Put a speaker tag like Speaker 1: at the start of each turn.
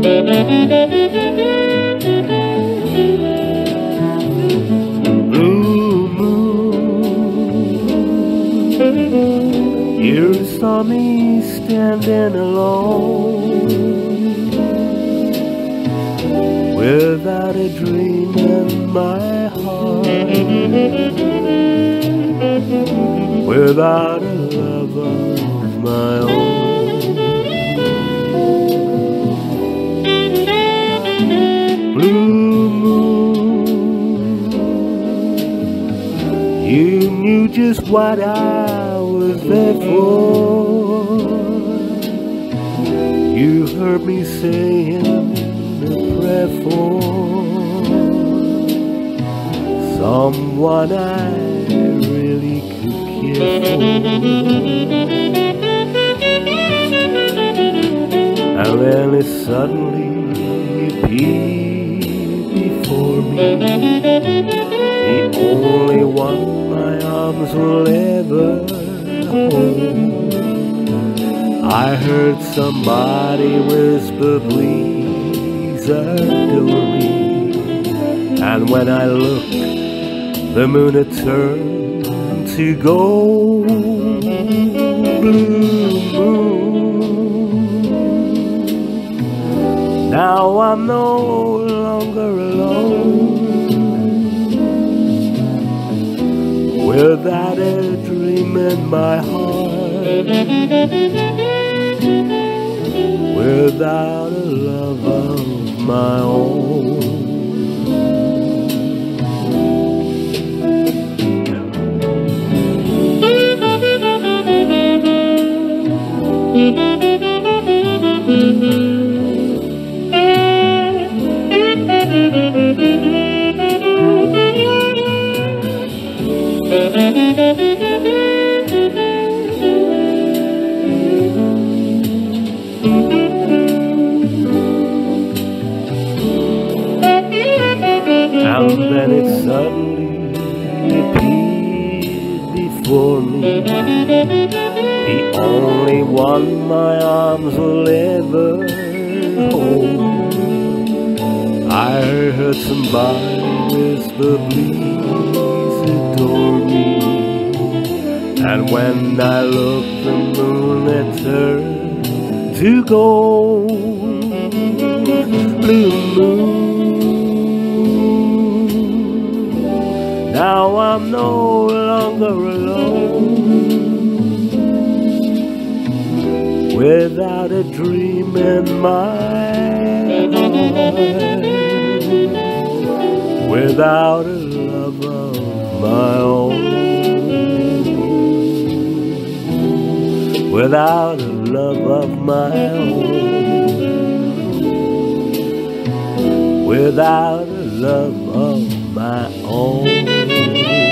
Speaker 1: Blue moon, you saw me standing alone without a dream in my heart, without a love of my own. Just what I was there for. You heard me saying a prayer for someone I really could care for. And then it suddenly appeared before me, arms will ever hold. I heard somebody whisper, please adore me. And when I looked, the moon had turned to gold. Blue moon. Now I'm no longer alone. Without a dream in my heart without a love of my own. And then it suddenly appeared before me, the only one my arms will ever hold. I heard somebody whisper, please adore me. And when I looked, the moon had turned to gold. I'm no longer alone. Without a dream in heart, without a love of my own, without a love of my own, without a love of my own.